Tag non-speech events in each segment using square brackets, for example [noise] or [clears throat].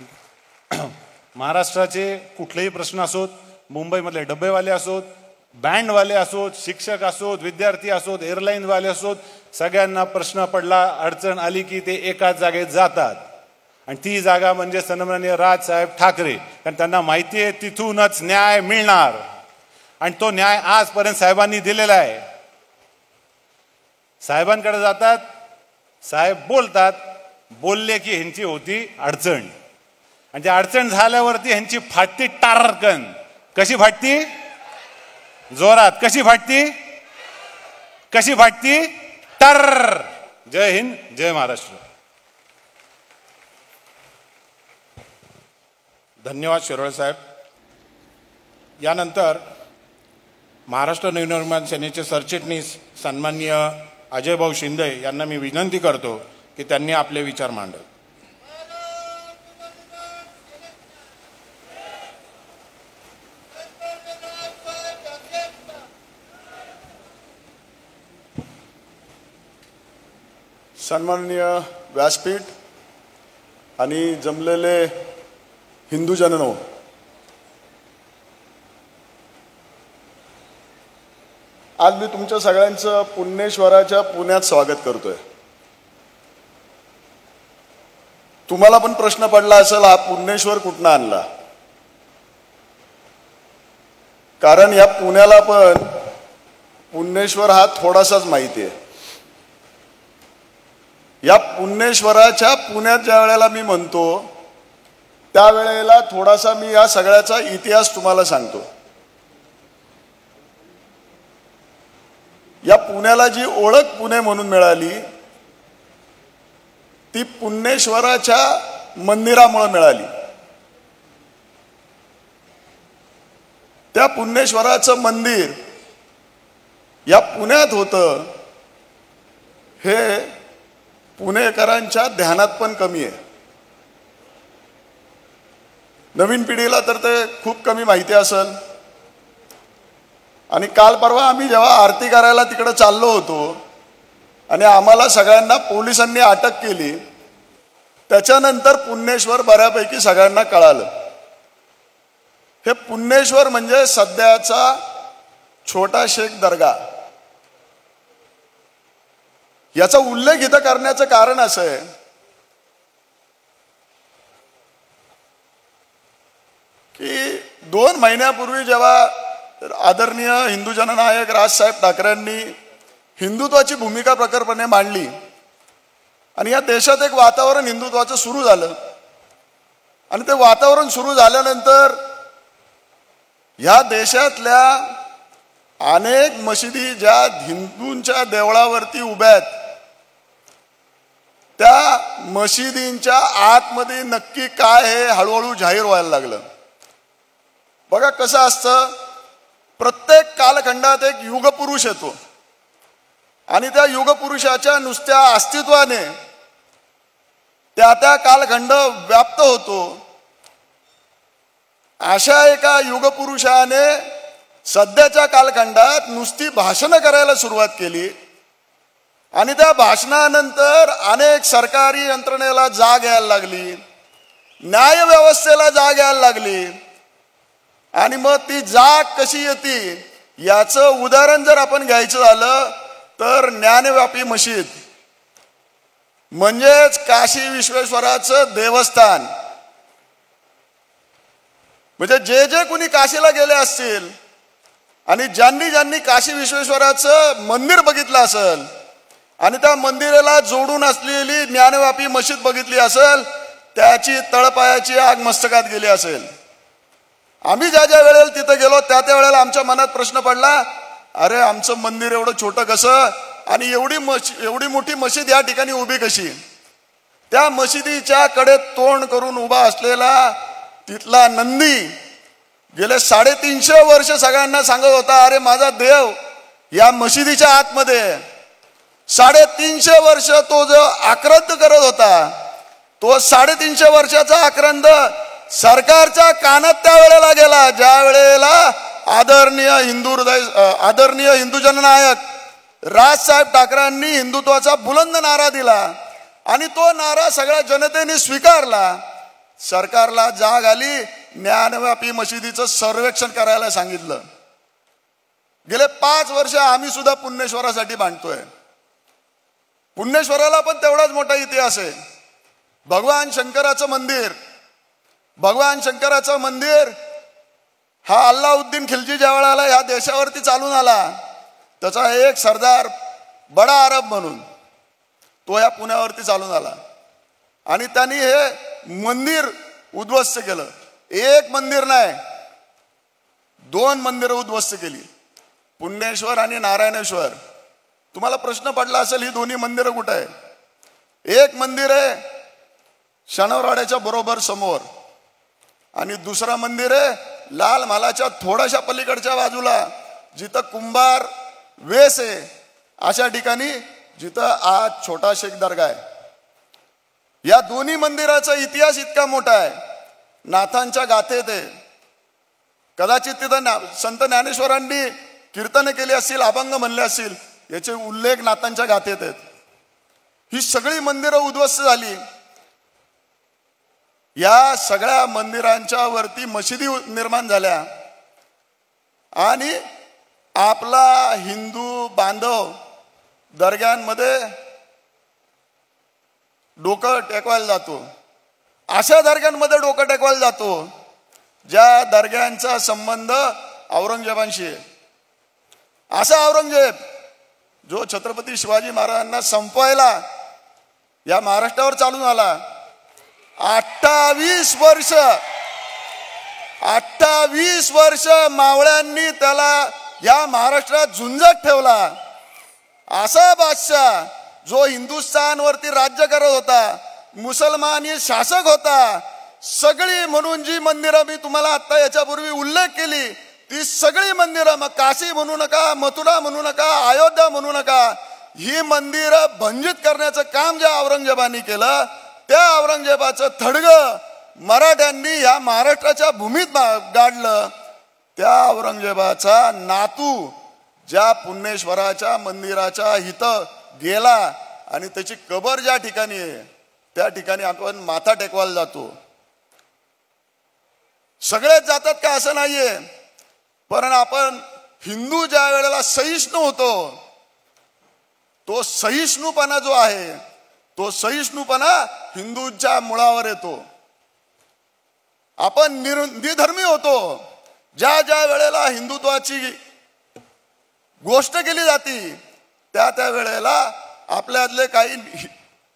[clears throat] महाराष्ट्राचे कुठलेही प्रश्न असोत मुंबईमधले डबेवाले असोत बँडवाले असोत शिक्षक असोत विद्यार्थी असोत एअरलाईनवाले असोत सगळ्यांना प्रश्न पडला अडचण आली की ते एकाच जागेत जातात. आणि ती जागा म्हणजे सन्माननीय राजसाहेब ठाकरे कारण त्यांना माहिती आहे तिथूनच न्याय मिळणार. आणि तो न्याय आजपर्यंत साहेबांनी दिलेला आहे. साहेबांकडे जातात साहेब बोलतात बोलले की ह्यांची होती अडचण. आणि त्या अडचण झाल्यावरती ह्यांची फाटती टारकन कशी फाटती? जोरात. कशी फाटती? कशी फाटती? टर जय हिंद जय महाराष्ट्र. धन्यवाद शिरोळे साहेब. यानंतर महाराष्ट्र नवनिर्माण सेनेचे सरचिटणीस सन्माननीय अजयभाऊ शिंदे यांना मी विनंती करतो की त्यांनी आपले विचार मांडत. सन्माननीय व्यासपीठ आणि जमलेले हिंदू जननो आज मी तुमच्या सगळ्यांचं पुण्येश्वराच्या पुण्यात स्वागत करतोय. तुम्हाला पण प्रश्न पडला असेल हा पुण्येश्वर कुठनं आणला? कारण या पुण्याला पण पुण्येश्वर हा थोडासाच माहिती आहे. या पुण्येश्वराच्या पुण्यात ज्या वेळेला मी म्हणतो त्यावेळेला थोडासा मी या सगळ्याचा इतिहास तुम्हाला सांगतो. या पुण्याला जी ओळख पुणे म्हणून मिळाली ती पुण्येश्वराच्या मंदिरामुळे मिळाली. त्या पुण्येश्वराचं मंदिर या पुण्यात होतं हे पुणेकरांच्या ध्यानात पण कमी आहे. नवीन पिढीला तर ते खूप कमी माहिती असेल. आणि काल परवा आम्ही जेव्हा आरती करायला तिकडे चाललो होतो आणि आम्हाला सगळ्यांना पोलिसांनी अटक केली त्याच्यानंतर पुण्येश्वर बऱ्यापैकी सगळ्यांना कळालं. हे पुण्येश्वर म्हणजे सध्याचा छोटा शेख दर्गा. याचा उल्लेख इथं करण्याचं कारण असं आहे. की दोन महिन्यापूर्वी जेव्हा आदरणीय हिंदू जननायक राजसाहेब ठाकरेंनी हिंदुत्वाची भूमिका प्रकरपणे मांडली आणि या देशात एक वातावरण हिंदुत्वाचं सुरू झालं. आणि ते वातावरण सुरू झाल्यानंतर ह्या देशातल्या अनेक मशिदी ज्या हिंदूंच्या देवळावरती उभ्या आहेत त्या मशिदींच्या आतमध्ये नक्की काय हे हळूहळू जाहीर व्हायला लागलं. बघा कसं असतं प्रत्येक कालखंडात एक युगपुरुष येतो. आणि त्या युगपुरुषाच्या नुसत्या अस्तित्वाने त्या त्या कालखंड व्याप्त होतो. अशा एका युगपुरुषाने सध्याच्या कालखंडात नुसती भाषणं करायला सुरुवात केली. आणि त्या भाषणानंतर अनेक सरकारी यंत्रणेला जाग यायला लागली. न्याय व्यवस्थेला जाग यायला लागली. आणि मग ती जाग कशी येते याचं उदाहरण जर आपण घ्यायचं झालं तर ज्ञानव्यापी मशीद. म्हणजेच काशी विश्वेश्वराचं देवस्थान. म्हणजे जे जे कुणी काशीला गेले असतील आणि ज्यांनी ज्यांनी काशी विश्वेश्वराचं मंदिर बघितलं असेल आणि त्या मंदिराला जोडून असलेली ज्ञानव्यापी मशीद बघितली असेल त्याची तळपायाची आग मस्तकात गेली असेल. आम्ही ज्या ज्या वेळेला तिथं गेलो त्या त्या वेळेला आमच्या मनात प्रश्न पडला अरे आमचं मंदिर एवढं छोटं कसं? आणि एवढी मशी एवढी मोठी मशीद या ठिकाणी उभी कशी? त्या मशिदीच्या कडे तोंड करून उभा असलेला तिथला नंदी गेले साडेतीनशे वर्ष सगळ्यांना सांगत होता अरे माझा देव या मशिदीच्या आतमध्ये साडेतीनशे वर्ष तो जो आक्रंद करत होता तो साडेतीनशे वर्षाचा आक्रंद सरकारच्या कानात त्या वेळेला गेला ज्या वेळेला आदरणीय हिंदू हृदय आदरणीय हिंदू जननायक राजसाहेब ठाकरेंनी हिंदुत्वाचा बुलंद नारा दिला आणि तो नारा सगळ्या जनतेने स्वीकारला. सरकारला जाग आली ज्ञानव्यापी मशिदीचं सर्वेक्षण करायला सांगितलं. गेले पाच वर्ष आम्ही सुद्धा पुण्यश्वरासाठी बांधतोय पुण्यश्वराला पण तेवढाच मोठा इतिहास आहे. भगवान शंकराचं मंदिर. भगवान शंकराचं मंदिर हा अल्लाउद्दीन खिलजी ज्या वेळेला ह्या देशावरती चालून आला. त्याचा एक सरदार बडा अरब म्हणून तो या पुण्यावरती चालून आला. आणि त्यांनी हे मंदिर उद्ध्वस्त केलं. एक मंदिर नाही दोन मंदिरं उद्ध्वस्त केली. पुण्येश्वर आणि नारायणेश्वर. तुम्हाला प्रश्न पडला असेल ही दोन्ही मंदिरं कुठं आहे एक मंदिर आहे शनवराड्याच्या बरोबर समोर. आणि दुसरं मंदिर आहे लाल महालाच्या थोड्याशा पलीकडच्या बाजूला जिथं कुंभार वेस आहे. अशा ठिकाणी जिथं आज छोटा शेख दर्गा आहे. या दोन्ही मंदिराचा इतिहास इतका मोठा आहे. नाथांच्या गाथेत आहे. कदाचित तिथं ना संत ज्ञानेश्वरांनी कीर्तन केली असतील अभंग म्हणले असतील याचे उल्लेख नाथांच्या गाथेत आहेत. ही सगळी मंदिरं उद्ध्वस्त झाली. या सगळ्या मंदिरांच्या वरती मशिदी निर्माण झाल्या. आणि आपला हिंदू बांधव दर्ग्यांमध्ये डोकं टेकवायला जातो. अशा दर्ग्यांमध्ये डोकं टेकवायला जातो ज्या दर्ग्यांचा संबंध औरंगजेबांशी आहे. असा औरंगजेब जो छत्रपती शिवाजी महाराजांना संपवायला या महाराष्ट्रावर चालून आला. अठ्ठावीस वर्ष अठ्ठावीस वर्ष मावळ्यांनी त्याला या महाराष्ट्रात झुंजत ठेवला. असा बादशाह जो हिंदुस्थानवरती राज्य करत होता मुसलमानी शासक होता सगळी म्हणून जी मंदिरं मी तुम्हाला आत्ता याच्यापूर्वी उल्लेख केली ती सगळी मंदिरं मग काशी म्हणू नका मथुरा म्हणू नका अयोध्या म्हणू नका ही मंदिरं भंजित करण्याचं काम ज्या औरंगजेबांनी केलं त्या औरंगजेबाचं थडगं मराठ्यांनी या महाराष्ट्राच्या भूमीत गाडलं. त्या औरंगजेबाचा नातू ज्या पुण्येश्वराच्या मंदिराच्या इथं गेला आणि त्याची कबर ज्या ठिकाणी आहे त्या ठिकाणी आपण माथा टेकवायला जातो. सगळेच जातात का असं नाहीये? पण आपण हिंदू ज्या वेळेला सहिष्णू होतो तो सहिष्णूपणा जो आहे तो सहिष्णूपणा हिंदूंच्या मुळावर येतो. आपण निर निधर्मी होतो. ज्या ज्या वेळेला हिंदुत्वाची गोष्ट केली जाते त्या त्या वेळेला आपल्यातले काही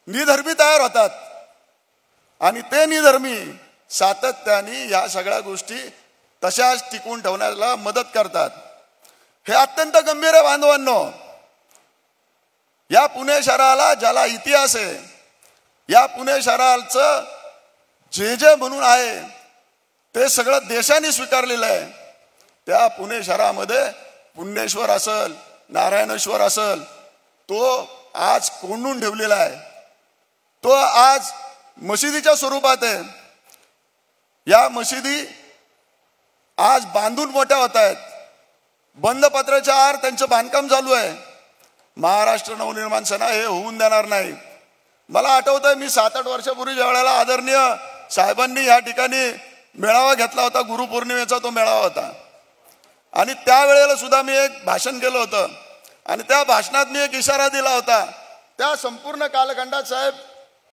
निधर्मी तयार होतात. आणि ते निधर्मी सातत्याने या सगळ्या गोष्टी तशाच टिकून ठेवण्याला मदत करतात. हे अत्यंत गंभीर आहे बांधवांनो. या पुणे शहराला ज्याला इतिहास आहे या पुणे शहराचं जे जे म्हणून आहे ते सगळं देशाने स्वीकारलेलं आहे. त्या पुणे शहरामध्ये पुण्येश्वर असल नारायणेश्वर असल तो आज कोंडून ठेवलेला आहे. तो आज मशिदीच्या स्वरूपात आहे. या मशिदी आज बांधून मोठ्या होत आहेत. बंद पत्राच्या आर त्यांचं बांधकाम चालू आहे. महाराष्ट्र नवनिर्माण सेना हे होऊन देणार नाही. मला आठवतं आहे मी सात आठ वर्षापूर्वी ज्या वेळेला आदरणीय साहेबांनी या ठिकाणी मेळावा घेतला होता गुरुपौर्णिमेचा तो मेळावा होता. आणि त्यावेळेला सुद्धा मी एक भाषण केलं होतं. आणि त्या भाषणात मी एक इशारा दिला होता. त्या संपूर्ण कालखंडात साहेब